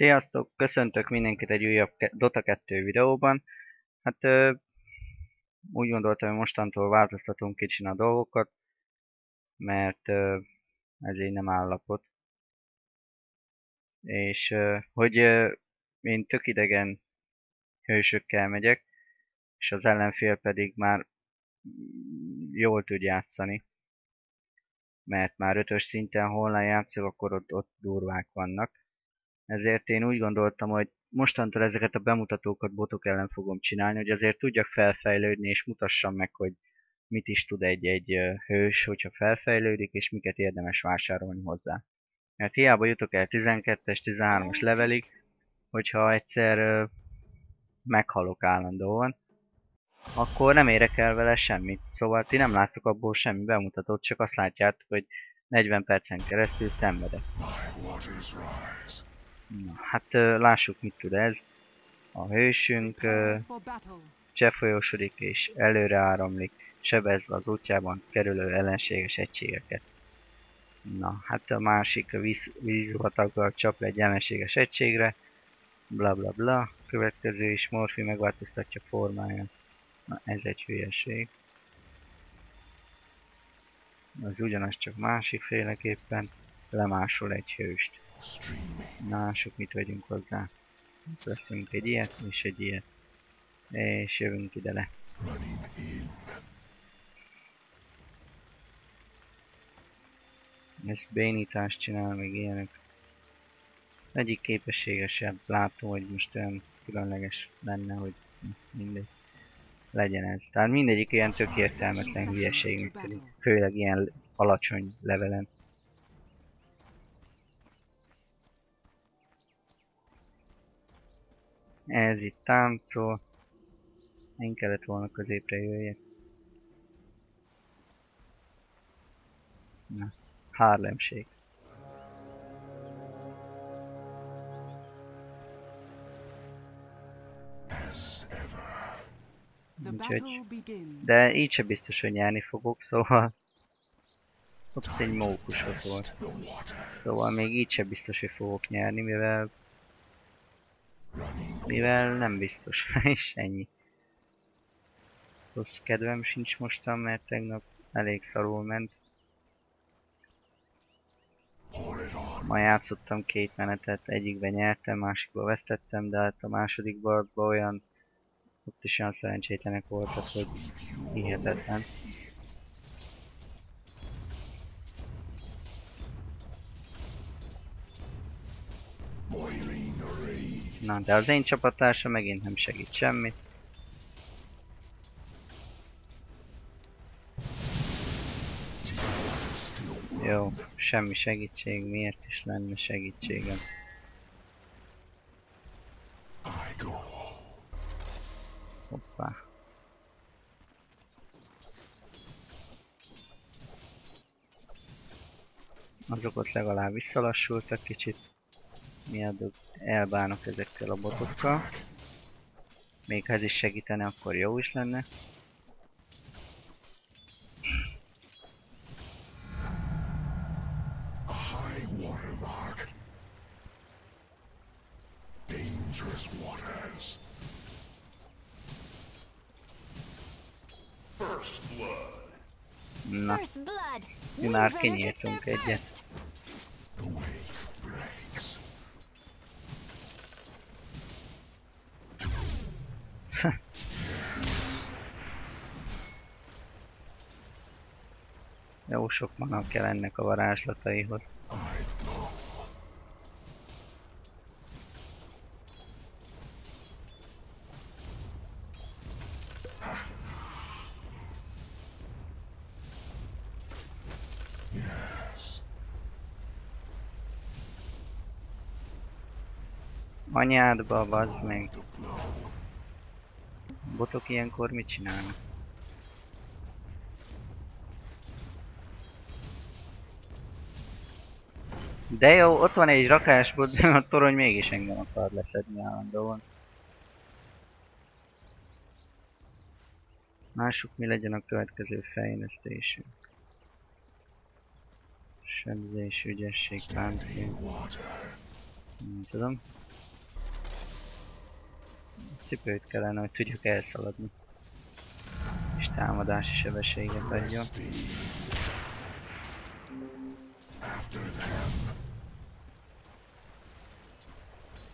Sziasztok! Köszöntök mindenkit egy újabb Dota 2 videóban. Hát ö, úgy gondoltam, hogy mostantól változtatunk kicsin a dolgokat, mert ö, ez így nem állapot. És ö, hogy ö, én tök idegen hősökkel megyek, és az ellenfél pedig már jól tud játszani. Mert már ötös szinten holnap játszok, akkor ott, ott durvák vannak ezért én úgy gondoltam, hogy mostantól ezeket a bemutatókat botok ellen fogom csinálni, hogy azért tudjak felfejlődni, és mutassam meg, hogy mit is tud egy-egy hős, hogyha felfejlődik, és miket érdemes vásárolni hozzá. Mert hiába jutok el 12-es, 13-as levelig, hogyha egyszer meghalok állandóan, akkor nem érek el vele semmit. Szóval ti nem láttok abból semmi bemutatót, csak azt látjátok, hogy 40 percen keresztül szenvedek. Na, hát lássuk mit tud ez. A hősünk csefolyosodik és előre áramlik, sebezve az útjában kerülő ellenséges egységeket. Na, hát a másik víz, csap le egy ellenséges egységre, bla bla bla. Következő is Morfi megváltoztatja formáját. Na, ez egy hülyeség. Az ugyanaz csak másik féleképpen lemásol egy hőst. Na, sok mit vegyünk hozzá. Veszünk egy ilyet és egy ilyet. És jövünk ide le. Ez bénítást csinál, még ilyenek. Egyik képességesebb, látom, hogy most olyan különleges lenne, hogy mindegy legyen ez. Tehát mindegyik ilyen tök értelmetlen hülyeség. Főleg ilyen alacsony levelen. Ez itt táncol. Én kellett volna középre jöjjek. Na, Harlemség. Úgyhogy, de így sem biztos, hogy nyerni fogok, szóval ott egy mókusot volt. Szóval még így sem biztos, hogy fogok nyerni, mivel mivel nem biztos, és ennyi. Rossz kedvem sincs mostan, mert tegnap elég szarul ment. Ma játszottam két menetet, egyikben nyertem, másikba vesztettem, de hát a másodikban olyan ott is olyan szerencsétlenek voltak, hogy hihetetlen. Na, de az én csapattársa megint nem segít semmit. Jó, semmi segítség, miért is lenne segítségem? Hoppá. Azok ott legalább visszalassultak kicsit. Mielőtt elbánok ezekkel a botokkal. Még ha ez is segítene, akkor jó is lenne. Na, mi már kinyírtunk egyet. Jó sok mana kell ennek a varázslataihoz. Anyádba, bazd meg. Botok ilyenkor mit csinálnak? De jó, ott van egy rakásbot, de a torony mégis engem akar leszedni állandóan. Mások mi legyen a következő fejlesztésünk? Sebzés, ügyesség, páncél. Nem tudom. cipőt kellene, hogy tudjuk elszaladni. És támadási sebességet adjon.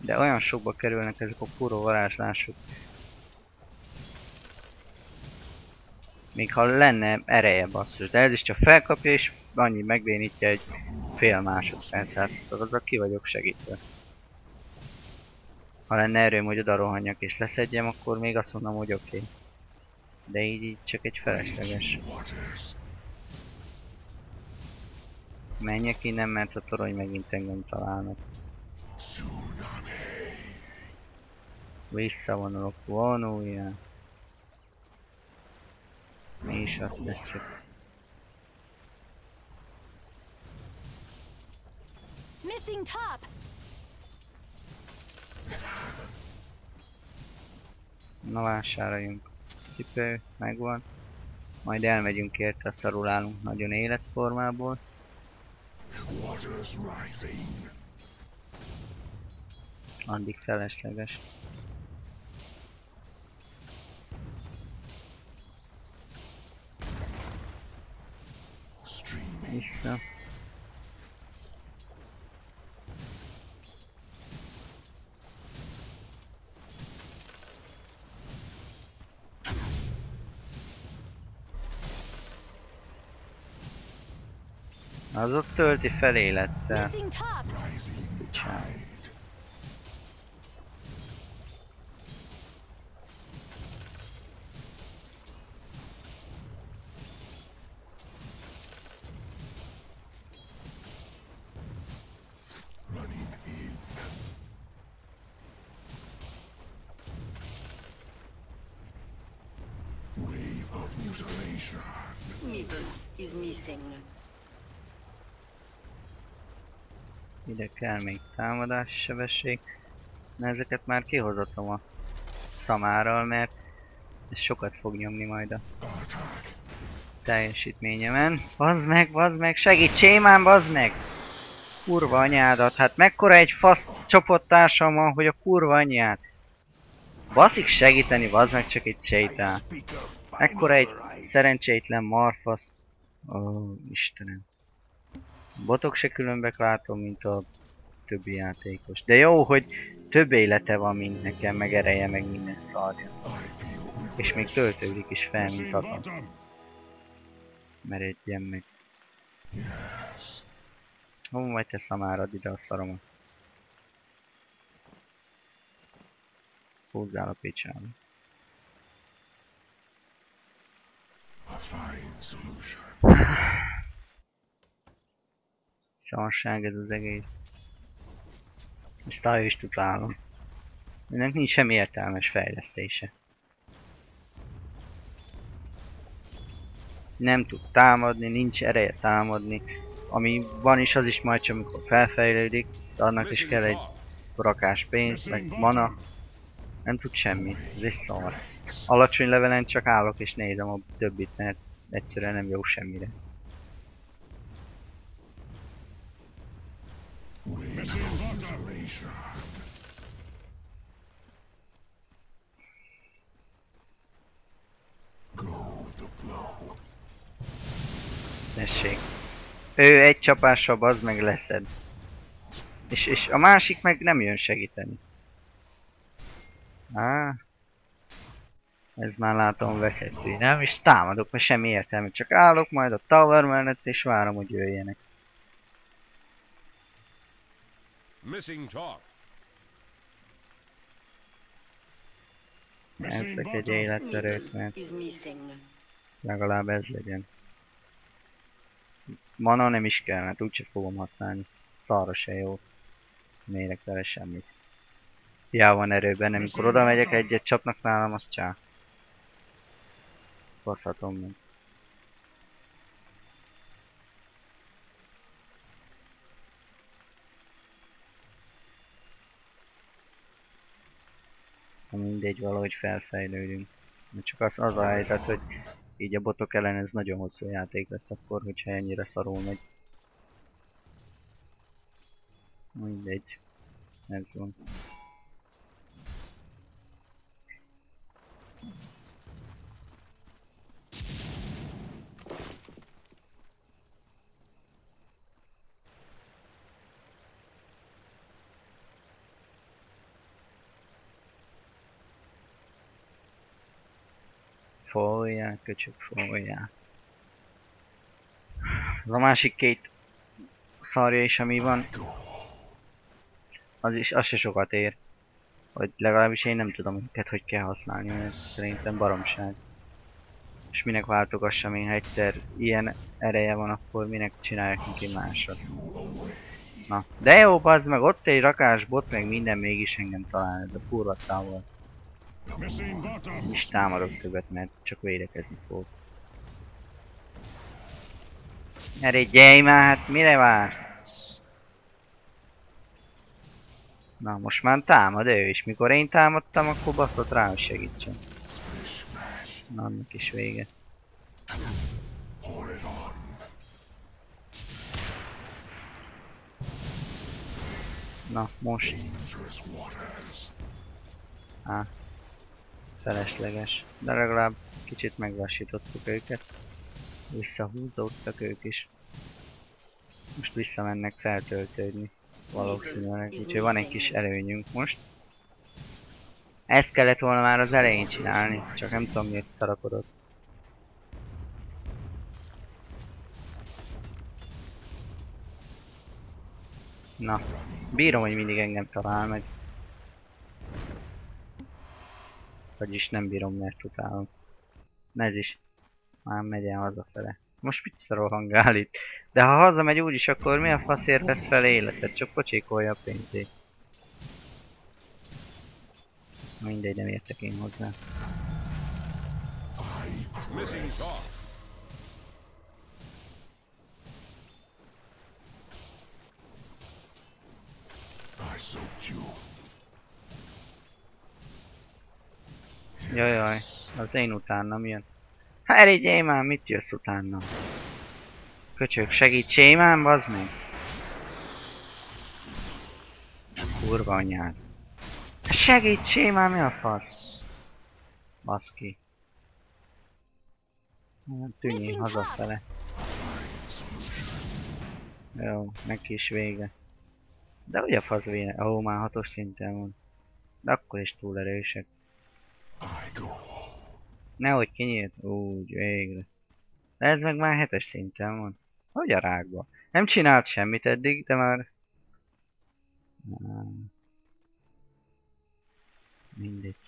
De olyan sokba kerülnek ezek a kurva varázslások. Még ha lenne ereje basszus, de ez is csak felkapja és annyi megbénítja egy fél másodperc, hát azzal ki vagyok segítve. Ha lenne erőm, hogy oda rohanjak és leszedjem, akkor még azt mondom, hogy oké. Okay. De így, így csak egy felesleges. Menjek innen, mert a torony megint engem találnak. Visszavonulok, vonuljál. Mi is azt tesszük. Missing top. Na vásároljunk. Cipő, megvan. Majd elmegyünk érte, szarul állunk nagyon életformából. Addig felesleges. Vissza. Az ott tölti fel élettel. Missing top. Bocsánat. Wave of mutilation. Middle is missing. Ide kell még támadási sebesség. Na ezeket már kihozottam a szamárral, mert ez sokat fog nyomni majd a teljesítményemen. Bazd meg, bazd meg, segítsél már, bazd meg! Kurva anyádat, hát mekkora egy fasz csapattársam van, hogy a kurva anyját. Baszik segíteni, bazd meg csak egy sétál. Ekkora egy szerencsétlen marfasz. Ó, Istenem. Botok se különbek látom, mint a többi játékos. De jó, hogy több élete van, mint nekem, meg ereje, meg minden szarja. És még töltődik is fel, mint bottom. Meredjen meg. Hol majd te szamárad ide a szaromat? Húzzál a picsába. Szarság ez az egész. Ezt el is tudálom. Ennek nincs semmi értelmes fejlesztése. Nem tud támadni, nincs ereje támadni. Ami van is, az is majd csak amikor felfejlődik. Annak is kell egy rakás pénz, meg mana. Nem tud semmi, ez egy szar. Alacsony levelen csak állok és nézem a többit, mert egyszerűen nem jó semmire. Flow. Tessék. Ő egy csapással bazd meg leszed. És, és a másik meg nem jön segíteni. Á. Ez már látom veszettő, nem? És támadok, mert semmi értelme. Csak állok majd a tower mellett és várom, hogy jöjjenek. Missing top. Elszek egy életterőt, mert Is missing. legalább ez legyen. Mana nem is kell, mert úgyse fogom használni. Szarra se jó. Mérek vele semmit. Hiába van erőben, amikor oda megyek egyet csapnak nálam, az csá. Ezt baszhatom meg. Mindegy, valahogy felfejlődünk. Csak az, az a helyzet, hogy így a botok ellen ez nagyon hosszú játék lesz akkor, hogyha ennyire szarul megy. Mindegy. Ez van. Folyjál, köcsög, folyjál. Az a másik két szarja is, ami van, az is, az se sokat ér. Vagy legalábbis én nem tudom őket, hogy kell használni, mert szerintem baromság. És minek váltogassam én, ha egyszer ilyen ereje van, akkor minek csináljak neki másat. Na, de jó, bazd meg, ott egy rakás bot, meg minden mégis engem talál, ez a kurva távol. És támadok többet, mert csak védekezni fog. Gyej már, hát mire vársz? Na, most már támad ő is. Mikor én támadtam, akkor baszott rá, hogy segítsen. Na, annak is vége. Na, most. Á. Felesleges. De legalább kicsit meglassítottuk őket. Visszahúzódtak ők is. Most visszamennek feltöltődni. Valószínűleg. Úgyhogy van egy kis előnyünk most. Ezt kellett volna már az elején csinálni, csak nem tudom miért szarakodott. Na, bírom, hogy mindig engem talál meg. Vagyis nem bírom, mert utálom. Na ez is. Már megyen hazafele. Most mit szarol hangál itt? De ha hazamegy úgyis, akkor mi a faszért vesz fel életet? Csak pocsékolja a pénzét. Mindegy, nem értek én hozzá. I soaked you. Jajjaj, az én utánam jön. Herigyél már, mit jössz utána? Köcsög, segítsél már, bazd meg! Kurva anyád. Segítsél már, mi a fasz? Baszki. Tűnjél Missing hazafele. Jó, neki is vége. De hogy a fasz vége? Ó, már hatos szinten van. De akkor is túl erősek. Nehogy kinyílt. Úgy, végre. De ez meg már hetes szinten van. Hogy a rákba? Nem csinált semmit eddig, de már... Nem. Mindegy.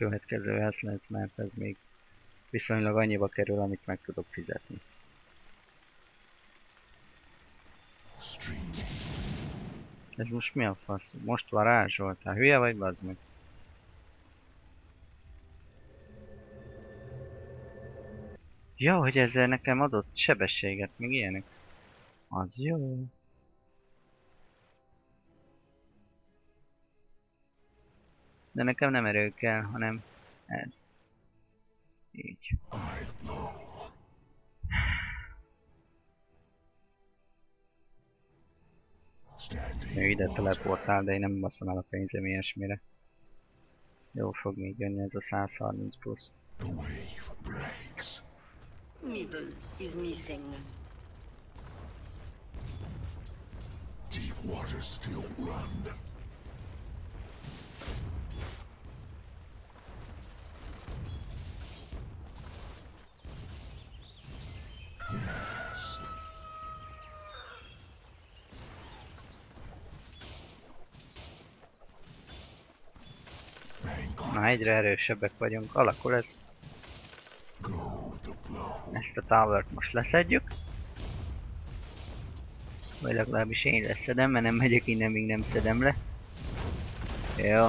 Következő ez lesz, mert ez még viszonylag annyiba kerül, amit meg tudok fizetni. Ez most mi a fasz? Most varázsoltál? Hülye vagy, bazd meg? Ja, hogy ezzel nekem adott sebességet, még ilyenek. Az jó. De nekem nem erő kell, hanem ez. Így. Ő ide teleportál, de én nem baszom el a pénzem ilyesmire. Jó fog még jönni ez a 130 plusz. The wave breaks. Middle is missing. Deep waters still run. Egyre erősebbek vagyunk, alakul ez. Ezt a towert most leszedjük. Vagy legalábbis én leszedem, mert nem megyek innen, míg nem szedem le. Jó,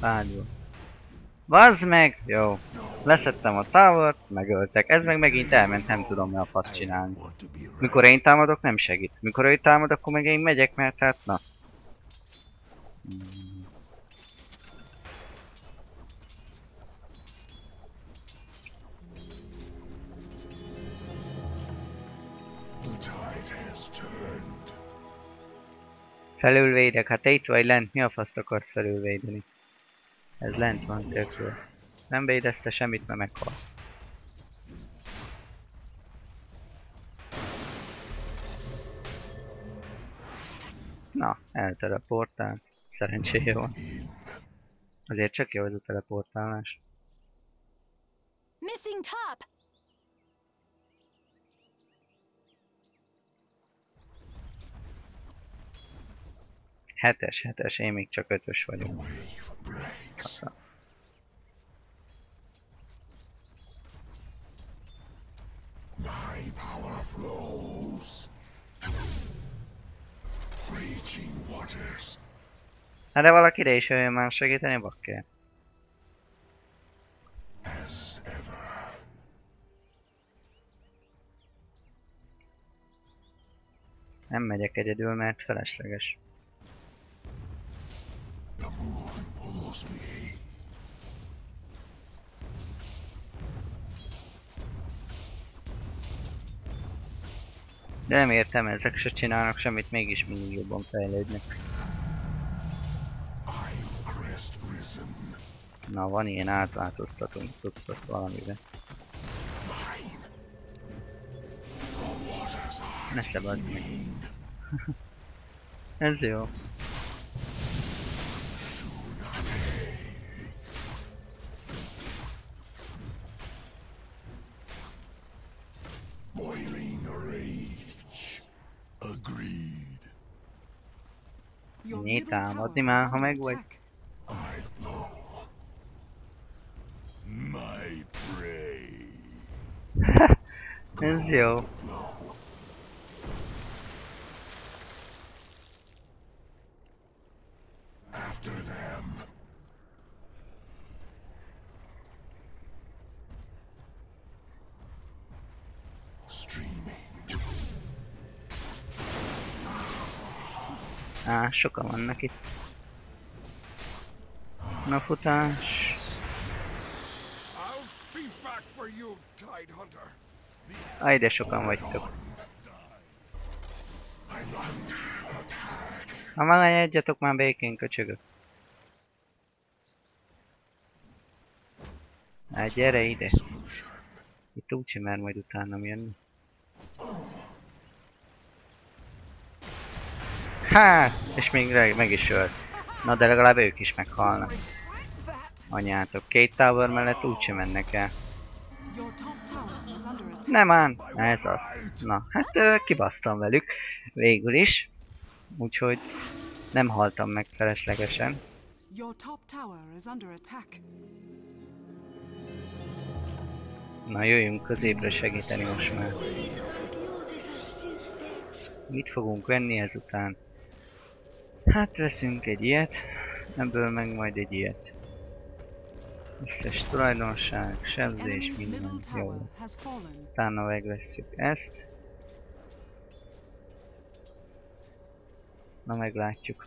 fádul. Bazd meg! Jó. Leszedtem a towert, megöltek. Ez meg megint elment, nem tudom mi a fasz csinálni. Mikor én támadok, nem segít. Mikor ő támad, akkor meg én megyek, mert hát na. Hmm. Felülvédek, hát te itt vagy lent, mi a faszt akarsz felülvédeni? Ez lent van tökről. Nem beidezte semmit, mert meghalsz. Na, elteleportált. Szerencséje van. Azért csak jó ez a teleportálás. Missing top! Hetes, hetes, én még csak ötös vagyok. Fasza. My power flows. Raging waters. Hát de valaki ide is jöjjön már segíteni, bakker. Nem megyek egyedül, mert felesleges. De nem értem, ezek se csinálnak semmit, mégis mindig jobban fejlődnek. Na, van ilyen átváltoztatunk cuccot are Ne se bazd meg. Ez jó. Your Ennyi middle tower támadni is már, ha under meg vagy. attack. I flow. My prey. Ez jó. After them. Streaming. Á, sokan vannak itt. Na futás. Aj, de sokan vagytok. Ha már egyetök már békén, köcsögök. Hát gyere ide. Itt úgyse mer majd utánam jönni. Hát, és még meg is ölt. Na de legalább ők is meghalnak. Anyátok, két tower mellett úgyse mennek el. Nem ám, ez az. Na, hát kibasztam velük. Végül is. Úgyhogy nem haltam meg feleslegesen. Na jöjjünk középre segíteni most már. Mit fogunk venni ezután? Hát veszünk egy ilyet, ebből meg majd egy ilyet. Összes tulajdonság, sebzés, minden jó lesz. Utána megvesszük ezt. Na meglátjuk.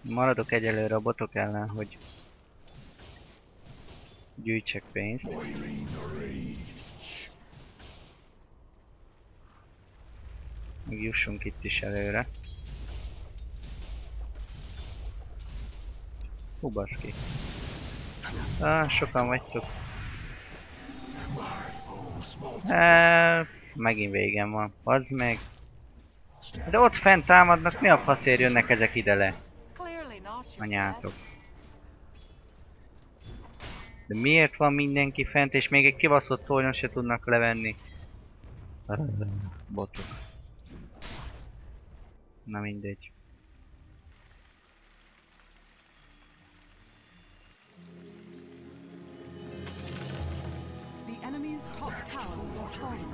Maradok egyelőre a botok ellen, hogy gyűjtsek pénzt. Még jussunk itt is előre. Hú, baszki. Ah, sokan vagytok. Hát, megint végem van. Az meg. De ott fent támadnak, mi a faszért jönnek ezek ide le? Anyátok. De miért van mindenki fent, és még egy kibaszott tornyon se tudnak levenni? Botok. Na mindegy. The enemy's top tower has fallen.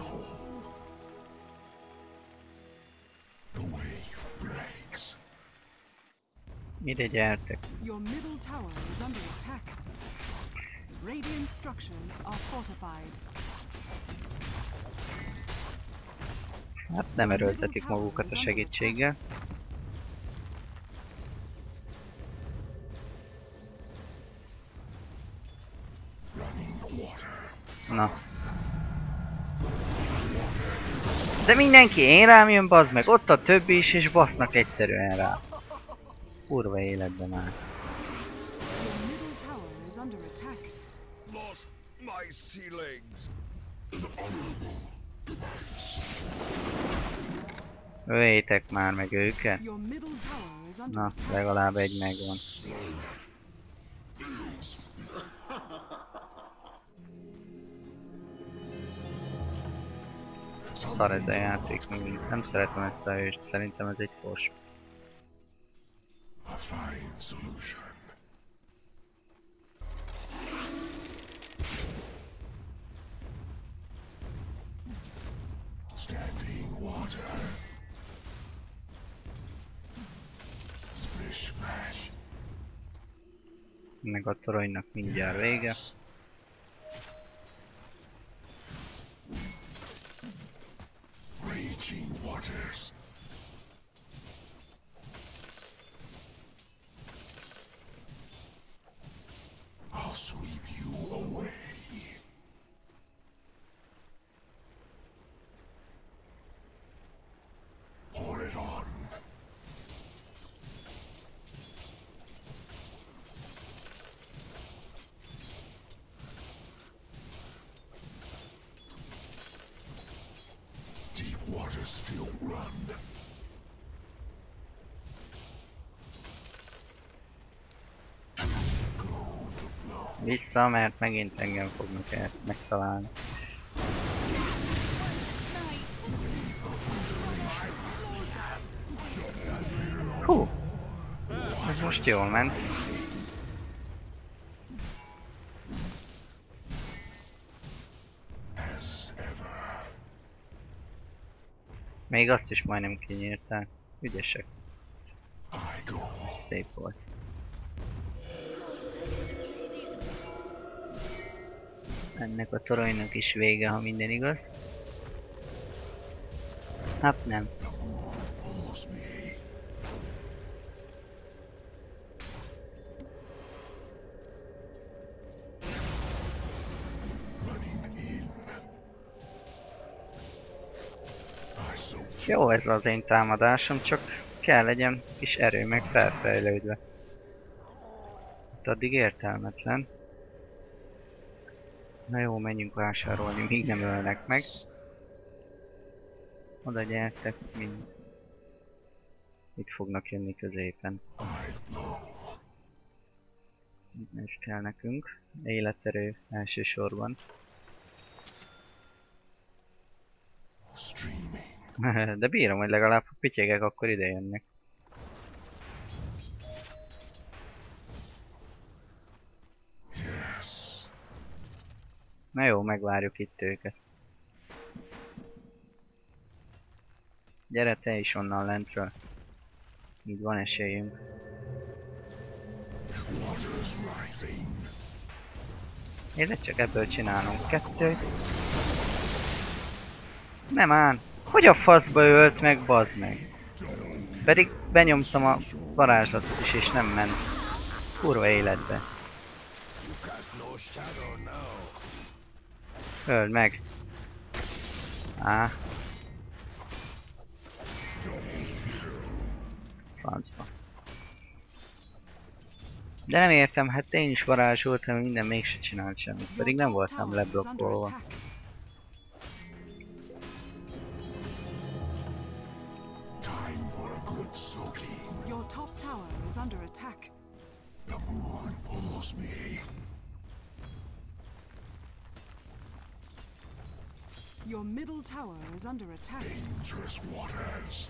The wave breaks. Ide gyertek. Your middle tower is under attack. Radiant structures are fortified. Hát nem erőltetik magukat a segítséggel. Na. De mindenki én rám jön, bazd meg, ott a többi is, és basznak egyszerűen rá. Kurva életben már. My sea legs. Öljétek már meg őket. Na, legalább egy megvan. Szar ez a játék, nem szeretem ezt a hőst, szerintem ez egy fos. A fine solution. Standing water. Ennek a toronynak mindjárt vége. Raging waters. I'll sweep you away. Pour it on. Deep waters still run. Vissza, mert megint engem fognak el megtalálni. Hú! Ez most jól ment. Még azt is majdnem kinyírták. Ügyesek, szép volt. Ennek a toronynak is vége, ha minden igaz. Hát nem. Jó ez az én támadásom, csak kell legyen kis erő meg felfejlődve. Hát addig értelmetlen. Na jó, menjünk vásárolni, míg nem ölnek meg. Oda gyertek, mind. Itt fognak jönni középen. Ez kell nekünk. Életerő elsősorban. De bírom, hogy legalább ha pityegek, akkor ide jönnek. Na jó, megvárjuk itt őket. Gyere te is onnan lentről. Így van esélyünk. Én csak ebből csinálunk kettőt. Nem án! Hogy a faszba ölt meg, bazd meg? Pedig benyomtam a varázslatot is, és nem ment. Kurva életbe. Öld meg. Á. Francba. De nem értem, hát én is varázsoltam, minden mégse csinált semmit. Pedig nem voltam leblokkolva. Your top tower is under attack. The moon pulls me. Your middle tower is under attack. Dangerous waters.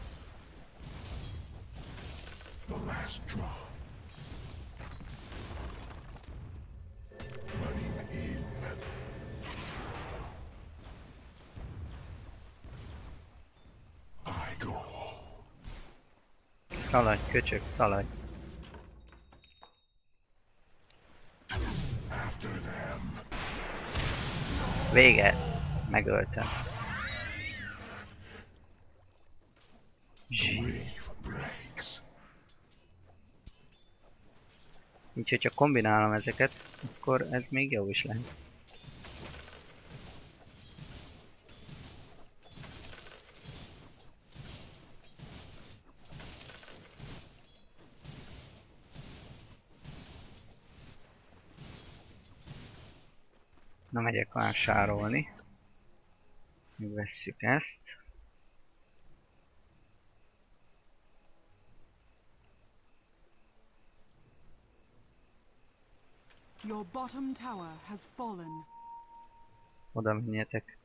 The last drop. Running in. I go. Szaladj, köcsög, szaladj. After them. Vége. Megöltem. Így, hogyha kombinálom ezeket, akkor ez még jó is lehet. Na megyek vásárolni. Megvesszük ezt. Your bottom tower has fallen. Oda menjetek.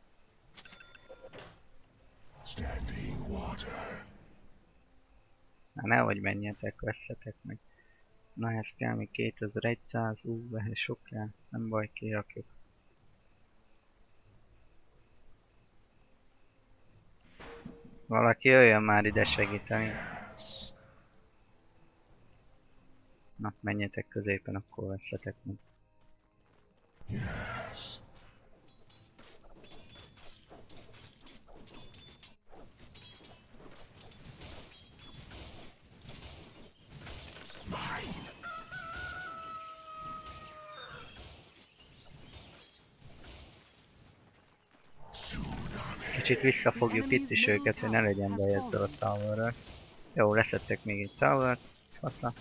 Standing water. Na nehogy menjetek, vesszetek meg. Na ez kell még 2100, ú, ehhez sok kell. Nem baj, kirakjuk. Valaki jöjjön már ide segíteni. Na, menjetek középen, akkor veszetek meg. Kicsit visszafogjuk itt is őket, hogy ne legyen baj ezzel a towerrel. Jó, leszettek még egy ez fasza.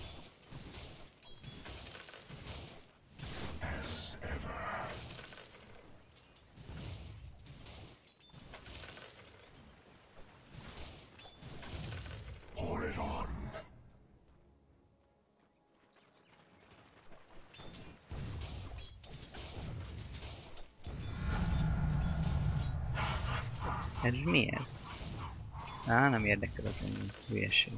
Érdekel az ennyi hülyeség.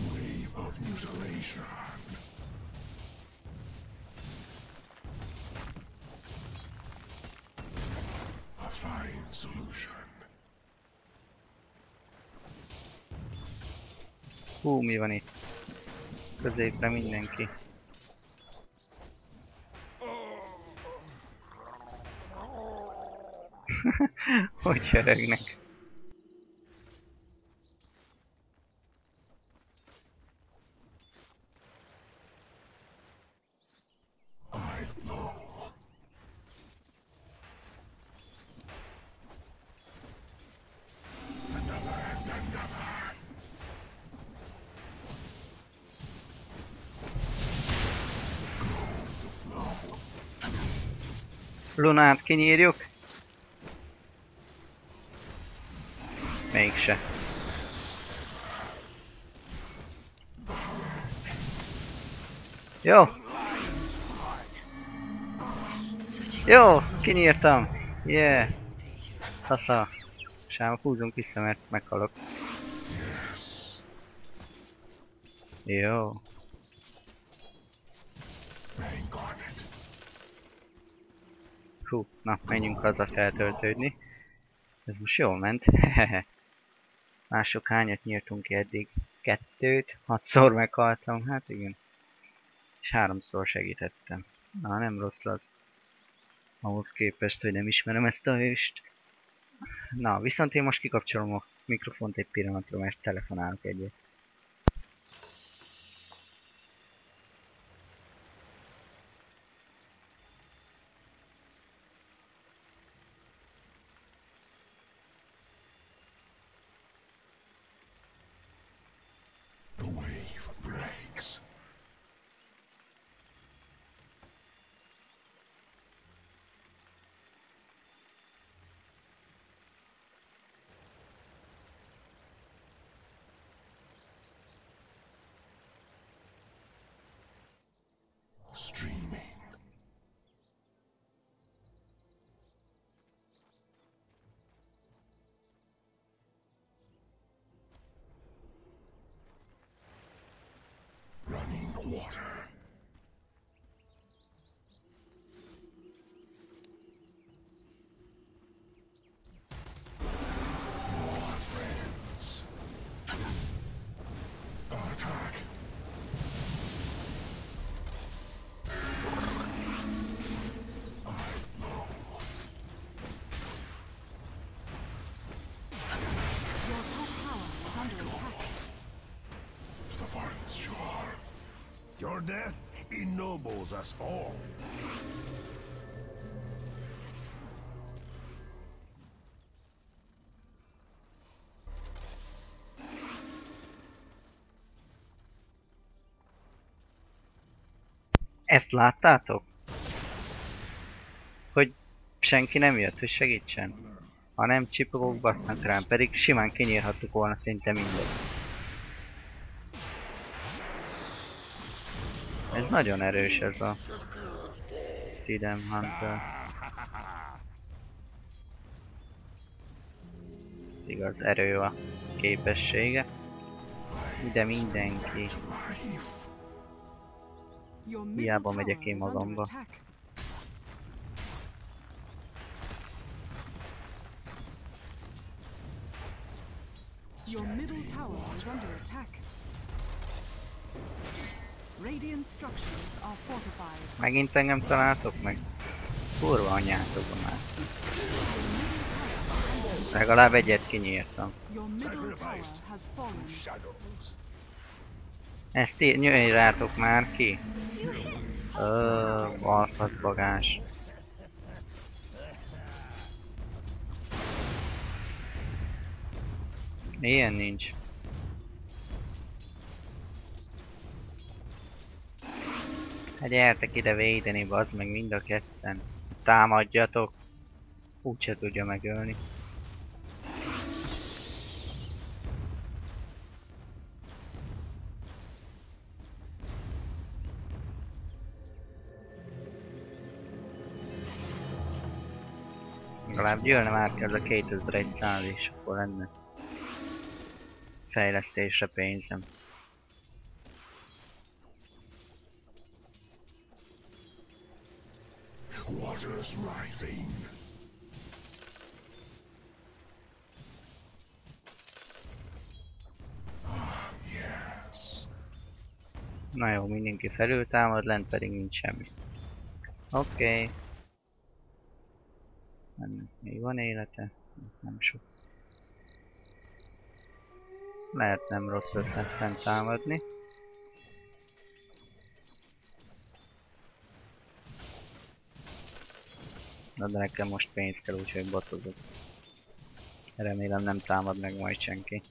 Wave of mutilation. A fine solution. Hú, mi van itt? Középre mindenki. hogy hörögnek? Lunát kinyírjuk? Mégse. Jó. Jó, kinyírtam. Yeah. Hasza. Sámok húzunk vissza, mert meghalok. Jó. On it. Hú, na, menjünk haza feltöltődni. Ez most jól ment. Mások hányat nyírtunk ki eddig? Kettőt, hatszor meghaltam, hát igen. És háromszor segítettem. Na, nem rossz az. Ahhoz képest, hogy nem ismerem ezt a hőst. Na, viszont én most kikapcsolom a mikrofont egy pillanatra, mert telefonálok egyet. Death ennobles us all. Ezt láttátok? Hogy senki nem jött, hogy segítsen. Ha nem csipogók basznak rám, pedig simán kinyírhattuk volna szinte mindegy. Nagyon erős ez a Tidem Hunter. Igaz, erő a képessége. Ide mindenki. Hiába megyek én magamba. Your middle tower is under attack. Megint engem találtok meg? Kurva anyátokba már. Legalább egyet kinyírtam. Ezt jöjj rátok már ki. Ö, balfasz bagás. Ilyen nincs. Hát gyertek ide védeni, bazd meg mind a ketten. Támadjatok. Úgyse tudja megölni. Legalább jönne már az a 2100 és akkor lenne fejlesztésre pénzem. Waters rising. Ah. Na jó, mindenki felül támad, lent pedig nincs semmi. Oké. Okay. Még van élete? Nem sok. Lehet nem rossz ötlet fent támadni. Na de nekem most pénz kell, úgyhogy botozok. Remélem nem támad meg majd senki.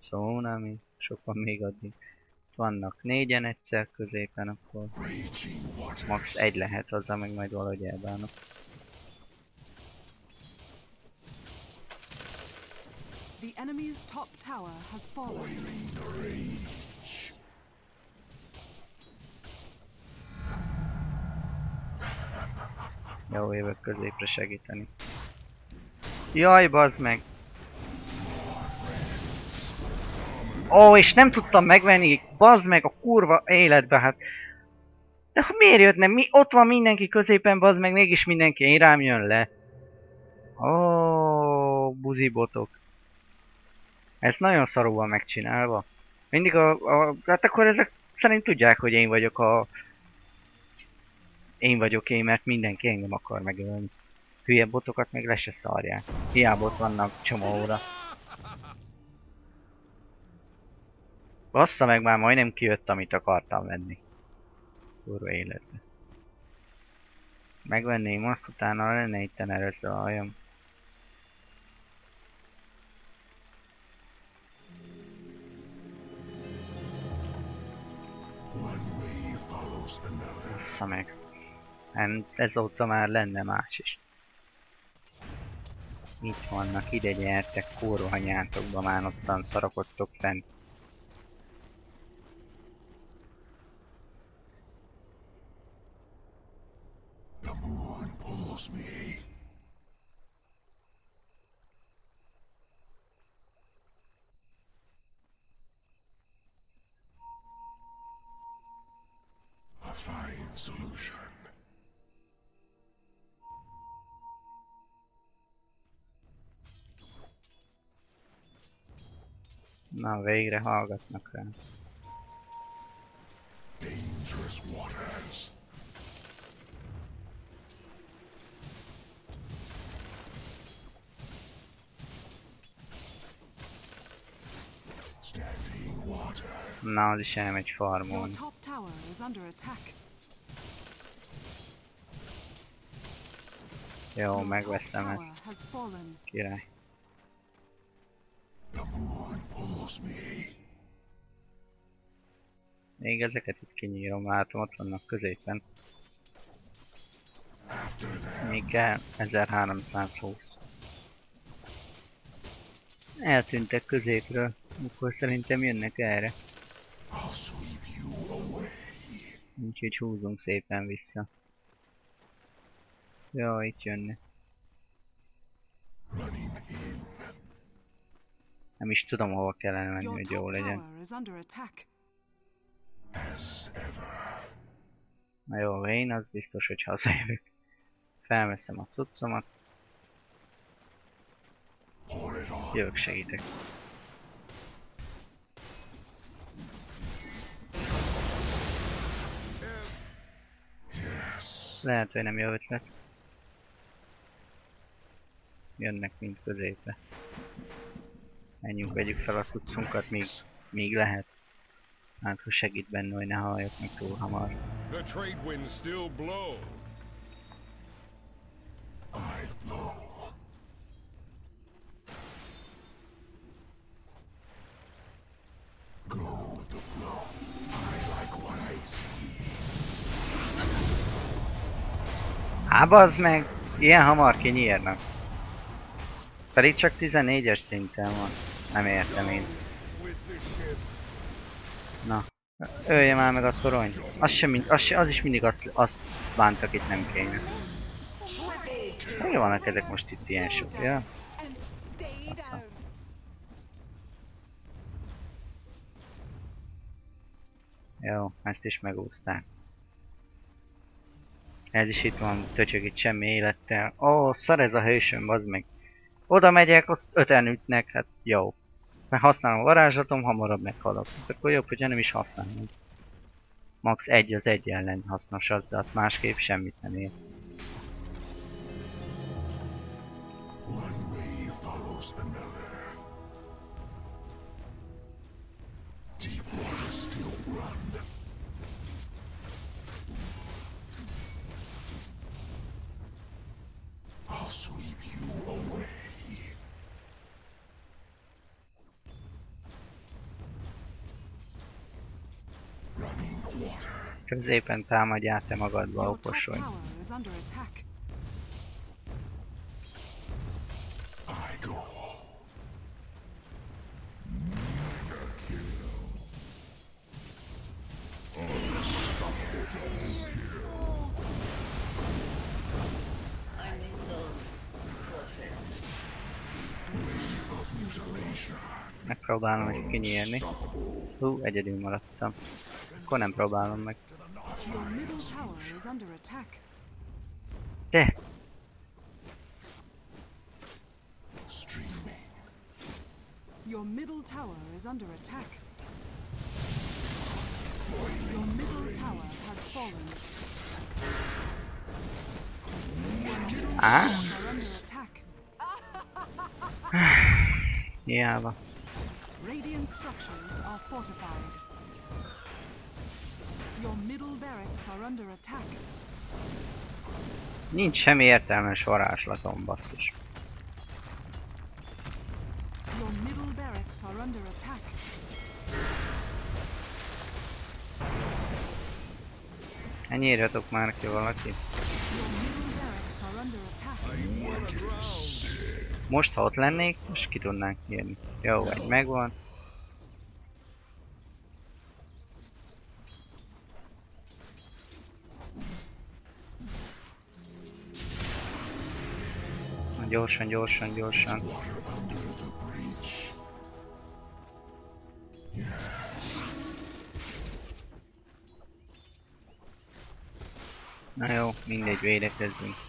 Tsunami. Sok van még addig. Vannak négyen egyszer középen, akkor max egy lehet, azzal meg majd valahogy elbánok. The enemy's top tower has fallen. Jó, jövök középre segíteni. Jaj, bazd meg! Ó, és nem tudtam megvenni, bazd meg a kurva életbe, hát... De miért jött nem? Mi, ott van mindenki középen, bazd meg, mégis mindenki én rám jön le. Ó, buzibotok. Ez nagyon szarul van megcsinálva. Mindig a, a... Hát akkor ezek szerint tudják, hogy én vagyok a... Én vagyok én, mert mindenki engem akar megölni. Hülye botokat meg le se szarják. Hiába ott vannak csomó óra. Bassza meg már majdnem kijött, amit akartam venni. Kurva életbe. Megvenném azt, utána lenne itt erőször a hajam. Bassza meg. Hát ezóta már lenne más is. Itt vannak, ide gyertek, kurva anyátokba már ottan szarakodtok fent. Na, végre hallgatnak rá. Dangerous waters. Standing water. Na, az is elmegy Your farmolni. top tower is under attack. Jó, Your top megveszem tower ezt, has fallen. király. Még ezeket itt kinyírom, látom, ott vannak középen. Még kell 1320. Eltűntek középről, akkor szerintem jönnek erre. Úgyhogy húzunk szépen vissza. Jó, itt jönnek. Nem is tudom, hova kellene menni, hogy jó legyen. Na jó, én az biztos, hogy hazajövök. Felveszem a cuccomat, jövök segítek. Lehet, hogy nem jó ötlet. Jönnek mind középre. Menjünk, vegyük fel a cuccunkat, míg, míg lehet. Hát, hogy segít benne, hogy ne halljak meg túl hamar. The trade winds still blow. I blow. Go with the flow. I like what I see. Á, bazd meg! Ilyen hamar kinyírnak. Pedig csak 14-es szinten van. Nem értem én. Na, ölje már meg a torony. Az, sem, mind- az, se, az is mindig azt, azt bántak itt nem kéne. Hogy vannak ezek most itt ilyen sok, ja? Down. Jó, ezt is megúzták. Ez is itt van, töcsög itt semmi élettel. Ó, szar ez a hősöm, bazd meg. Oda megyek, azt öten ütnek, hát jó. Mert használom a varázslatom, hamarabb meghalok. Hát akkor jobb, hogyha nem is használom. Max egy az egy ellen hasznos az, de hát másképp semmit nem ér. Go. I'm alone. Perfect. Of mutilation. Megpróbálom ezt kinyírni. Hú, egyedül maradtam. Akkor nem próbálom meg. Your middle tower is under attack. Ah. De! Your middle tower is under attack. Your middle tower has fallen. Are under Radiant structures are fortified. Nincs semmi értelmes varázslatom, basszus. Your middle barracks are under attack. Nyírjatok már ki valaki. Most, ha ott lennék, most ki tudnánk nyírni. Jó, egy megvan. Gyorsan, gyorsan, gyorsan. Na jó, mindegy, védekezzünk.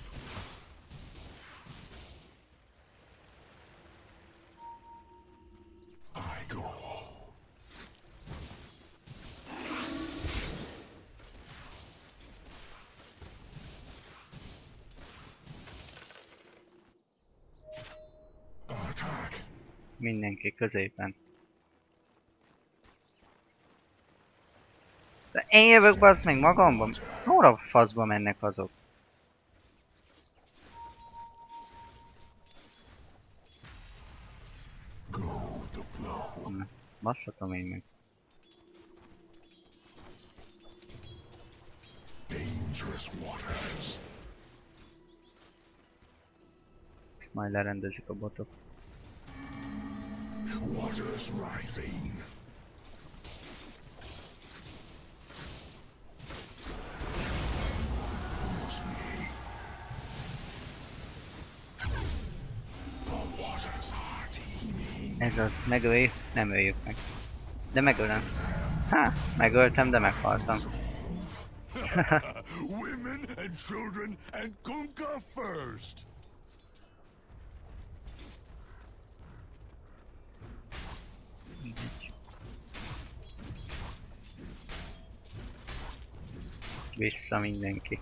Mindenki középen. De én jövök bazd meg magamban. Hol faszba mennek azok? Basszatom én meg. dangerous. Ezt majd lerendezik a botok. Waters rising. Force me. The waters are teeming. Ez az, megölj, nem öljük meg. De megölöm. Ha, megöltem, de meghaltam. Women and children and Kunkka first. Vissza mindenki.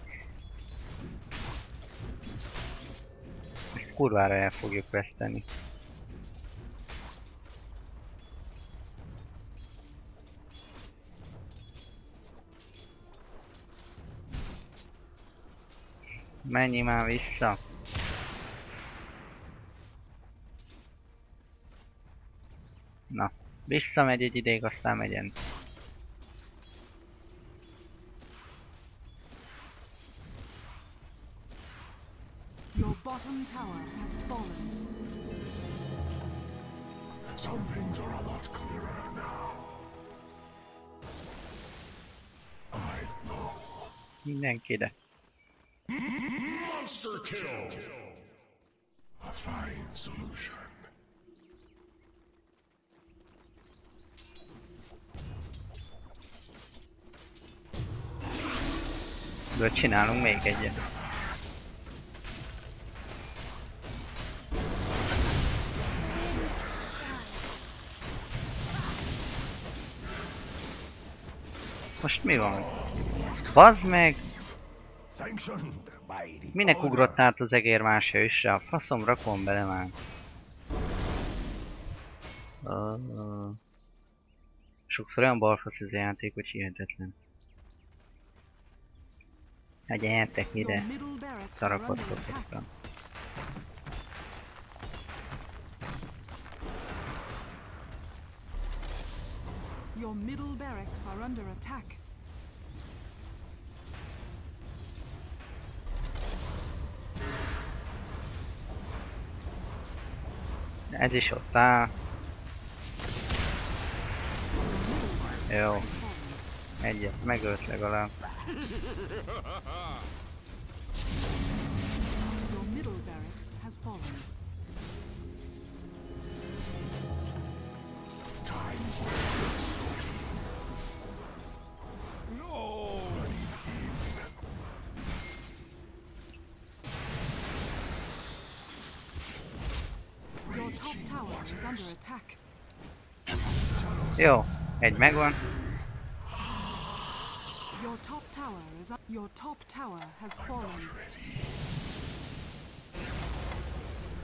Ezt kurvára el fogjuk veszteni. Menj már vissza! Na, visszamegy egy ideig, aztán megyen. Bottom tower has fallen. Some things are a lot clearer now. I know. Mindenki ide. Monster kill! A fine solution. De csinálunk még egyet. Most mi van? Bazd meg! Minek ugrott át az egér más ősre? A faszom rakom bele már. Sokszor olyan balfasz ez a játék, hogy hihetetlen. Hát gyertek ide, szarakodtok Your middle barracks are under attack. Ez is ott áll. Jó, egyet megölt legalább. Time for a Your top tower is under attack. Jó, egy megvan. Your top tower is up. Your top tower has fallen. Ready.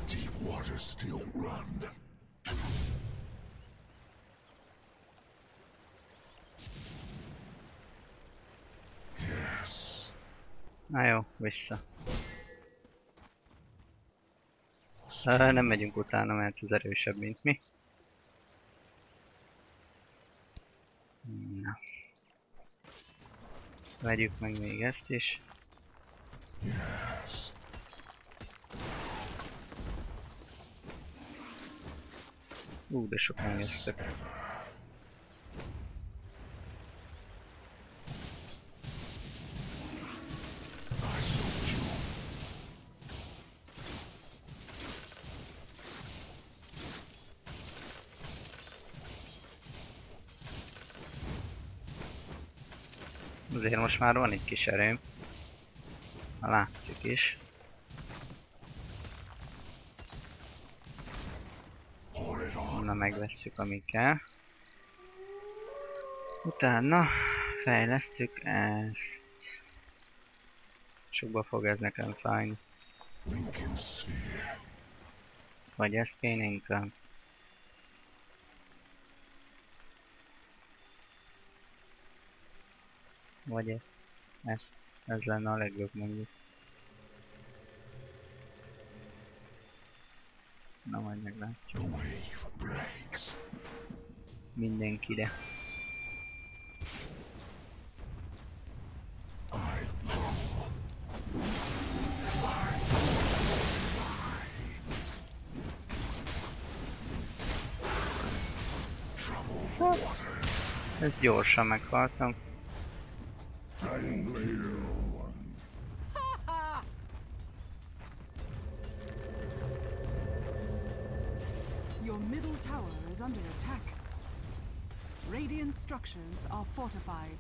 Deep waters still run. Yes. Na jó, vissza. Ö, nem megyünk utána, mert ez erősebb, mint mi. Na. Vegyük meg még ezt is. Yes. Ú, de sok megnéztek. Azért most már van egy kis erőm. Látszik is. Na megvesszük ami kell. Utána fejlesztjük ezt. Sokba fog ez nekem fájni. Vagy ezt kéne inkább. Vagy ezt, ezt, ez lenne a legjobb mondjuk. Na majd meglátjuk. Mindenkire. Szóval, ezt gyorsan meghaltam. Structures are fortified.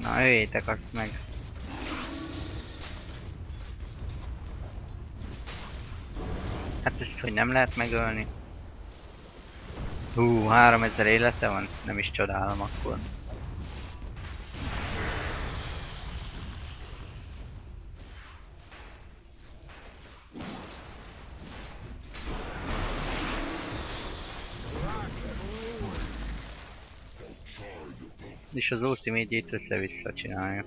Na, öljétek azt meg. Hát ezt hogy nem lehet megölni? Hú, 3000 élete van? Nem is csodálom akkor. És az ultimate-jét össze-vissza csinálja.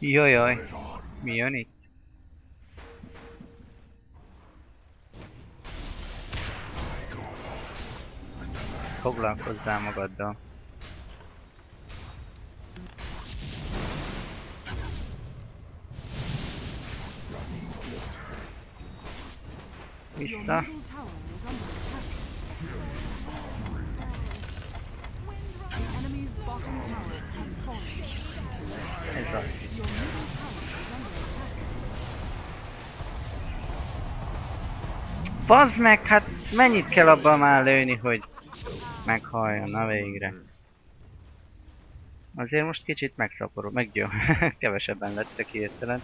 Jajaj. Mi jön itt? Foglalkozzál magaddal. Your Vissza. middle tower is under attack. The enemy's bottom tower has fallen. Ez az. Your middle tower is under attack. Bazd meg, hát mennyit kell abban már lőni, hogy meghalljon, na végre. Azért most kicsit megszaporul, meggyő. Kevesebben lettek hirtelen.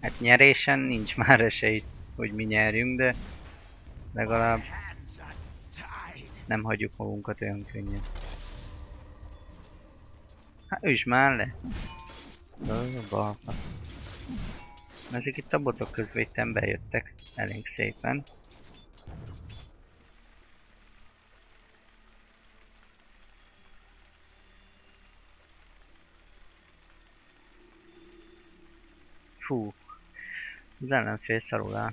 Hát nyerésen nincs már esély, hogy mi nyerjünk, de legalább nem hagyjuk magunkat olyan könnyen. Hát ő is már le. A. Ezek itt a botok közvéten bejöttek elég szépen. Fú, az ellenfél szarul áll.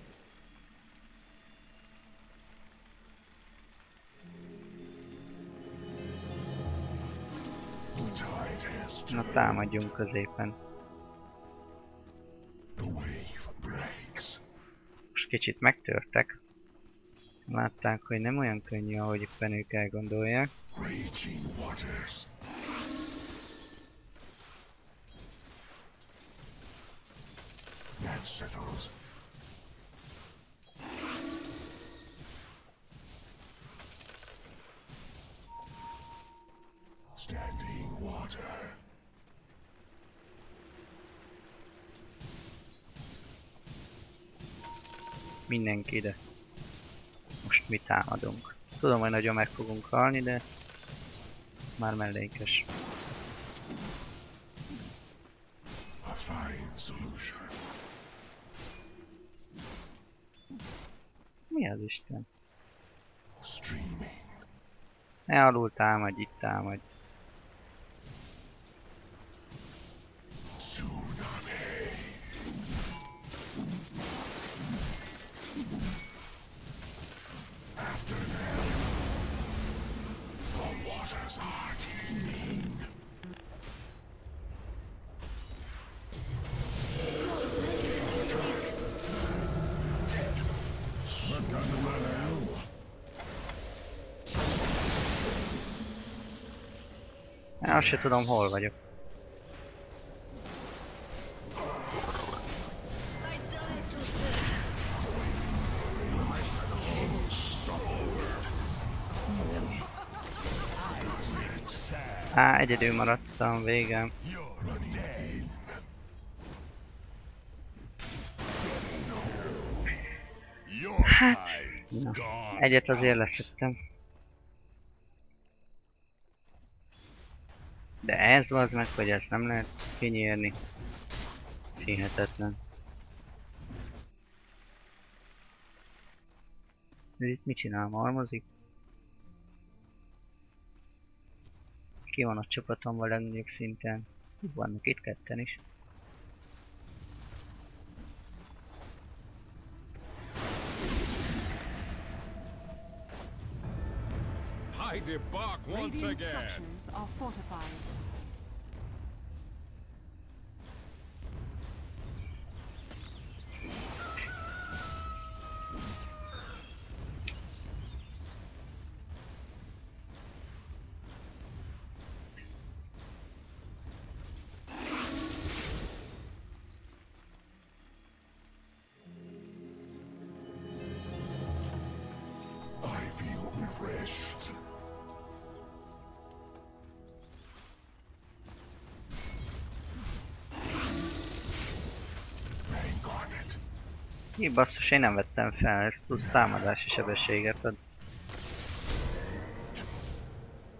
Has Na támadjunk középen. Most kicsit megtörtek. Látták, hogy nem olyan könnyű, ahogy éppen ők elgondolják. That settles. Standing water. Mindenki ide. Most mi támadunk. Tudom, hogy nagyon meg fogunk halni, de ez már mellékes. Mi az Isten? Ne alul támadj, itt támadj. Azt se tudom, hol vagyok. Á, egyedül maradtam végem. Tide's Na, egyet azért leszettem. De ez az meg, hogy ezt nem lehet kinyírni. Ez itt mit csinál? Marmozik? Ki van a csapatomban legnagyobb szinten? Vannak itt ketten is. I debark once Radiant again. structures are fortified. I feel refreshed. Mi basszus, én nem vettem fel, ez plusz támadási sebességet ad.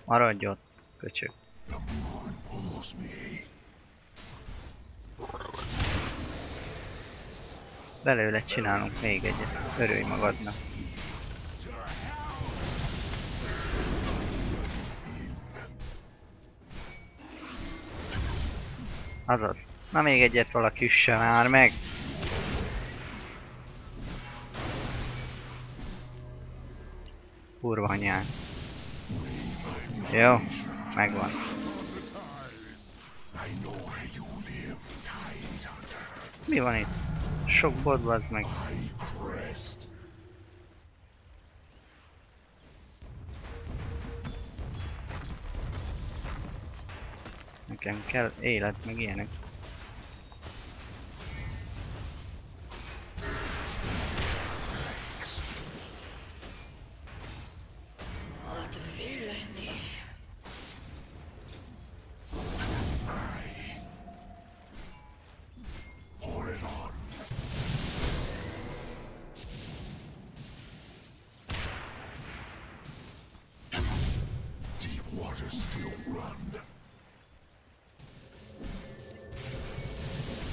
Maradj ott, me. Belőle csinálunk még egyet. Örülj magadnak. Azaz. Na még egyet valaki üsse már meg. Kurva anyán. Jó, megvan. Mi van itt? Sok bot az meg. Nekem kell élet, meg ilyenek. Deep waters still run.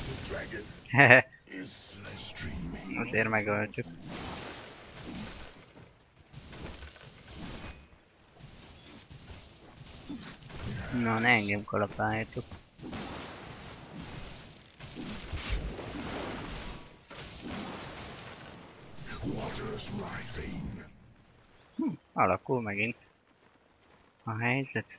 The dragon Hehe, is streaming. azért megöltük. Na, ne engem kalapáljatok. Waters rising. Alakul megint. A helyzet.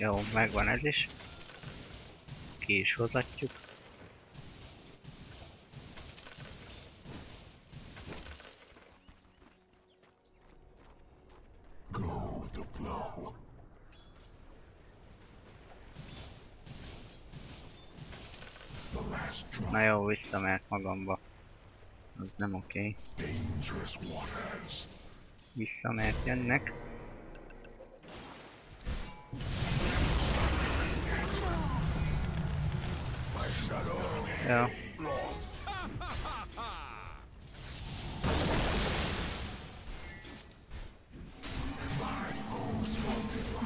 Jó, megvan ez is. Ki is hozatjuk. Go with the flow. The last drop. Na jó, visszamert magamba. Az nem oké. Okay. Waters. Visszamert jönnek. Jó.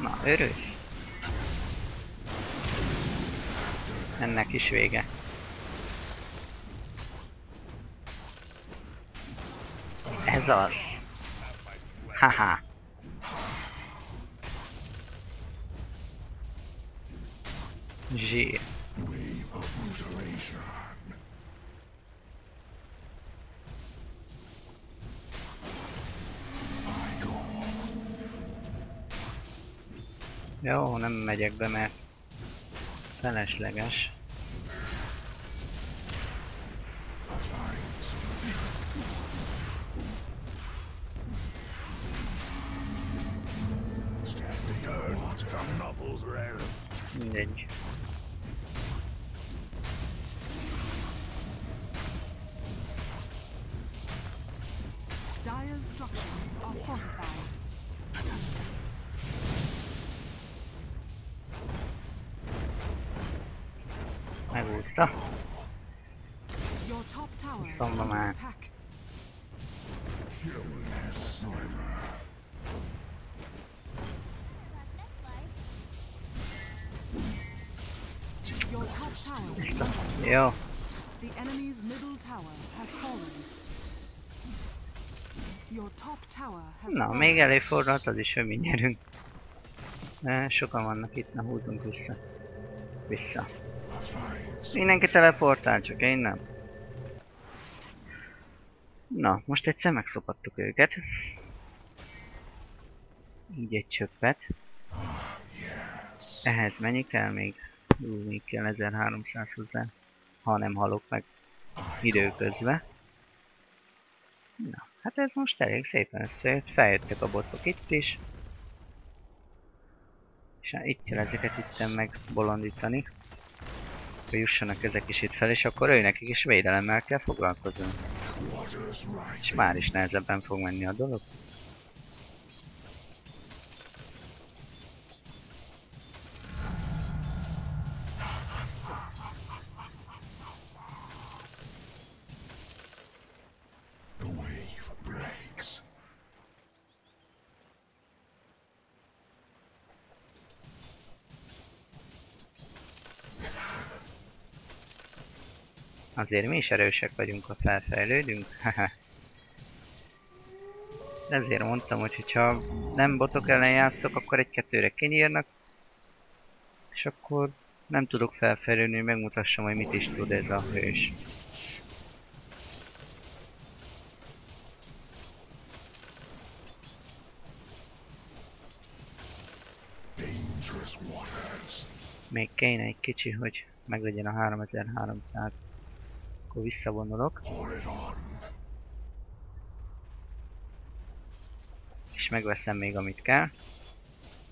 Na, örülsz? Ennek is vége. Ez. Haha. Zsír. Jó, nem megyek be, mert felesleges. Fallen. még előfordulhat az is, hogy mi nyerünk. Sokan vannak itt, na húzunk vissza. Vissza. Mindenki teleportál, csak én nem. Na, most egyszer megszopattuk őket. Így egy csöppet. Ehhez mennyi kell még? Ú, még kell 1300 hozzá. Ha nem halok meg időközben. Na, hát ez most elég szépen összejött. Feljöttek a botok itt is. És hát itt kell ezeket itten megbolondítani. Hogy jussanak ezek is itt fel, és akkor ő nekik is védelemmel kell foglalkozni. És már is nehezebben fog menni a dolog. Azért mi is erősek vagyunk, ha felfejlődünk. Ezért mondtam, hogy ha nem botok ellen játszok, akkor egy-kettőre kinyírnak. És akkor nem tudok felfejlődni, hogy megmutassam, hogy mit is tud ez a hős. Még kéne egy kicsi, hogy meglegyen a 3300. Akkor visszavonulok, és megveszem még amit kell.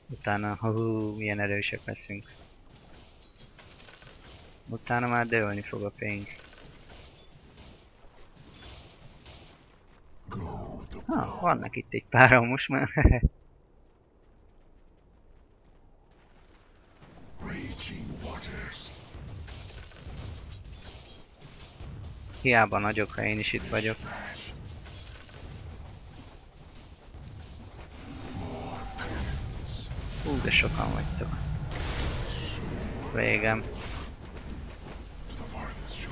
Utána, hú, milyen erősek leszünk. Utána már dőlni fog a pénz. Ha, vannak itt egy páran most már. Hiába nagyok, ha én is itt vagyok. Hú, de sokan vagytok. Végem.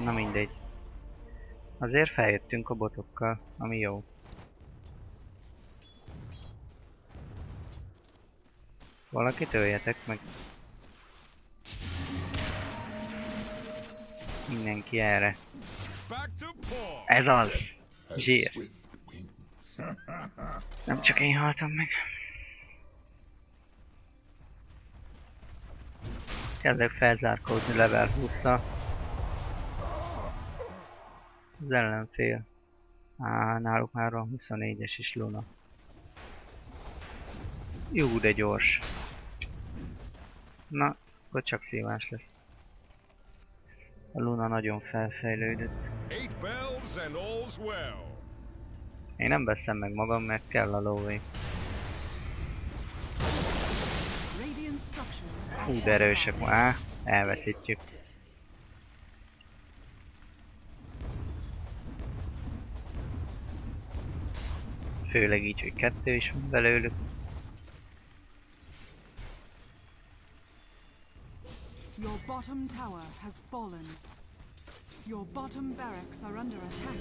Na mindegy. Azért feljöttünk a botokkal, ami jó. Valakit öljetek meg. Mindenki erre. Ez az! Zsír. Nem csak én haltam meg. Kezdek felzárkózni level 20 -szal. Az ellenfél. Á, náluk már a 24-es is Luna. Jó, de gyors. Na, akkor csak szívás lesz. A Luna nagyon felfejlődött. Eight bells and all's well. Én nem veszem meg magam, mert kell a lóvé. Hú, de erősek ma. Á, elveszítjük. Főleg így, hogy kettő is van belőlük. Bottom tower has fallen. Your bottom barracks are under attack.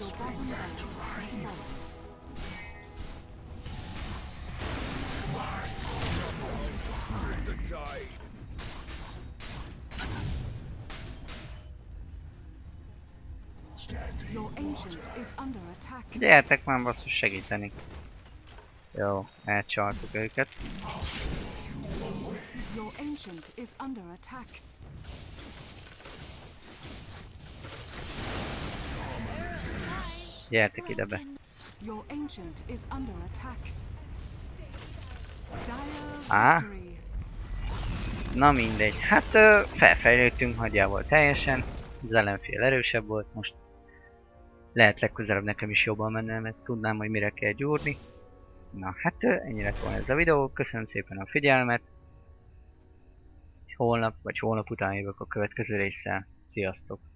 Your bottom barracks has fallen. The tide. Your ancient is under attack. Gyertek már basszus segíteni. Jó, elcsaltuk őket. Your ancient is under attack. Gyertek ide be. Your ancient is under attack. Victory. Na mindegy, hát felfejlődtünk nagyjából teljesen. Az ellenfél erősebb volt most. Lehet legközelebb nekem is jobban menne, mert tudnám, hogy mire kell gyúrni. Na hát ö, ennyi lett volna ez a videó, köszönöm szépen a figyelmet. Holnap vagy holnap után jövök a következő résszel. Sziasztok!